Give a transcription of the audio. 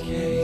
escape.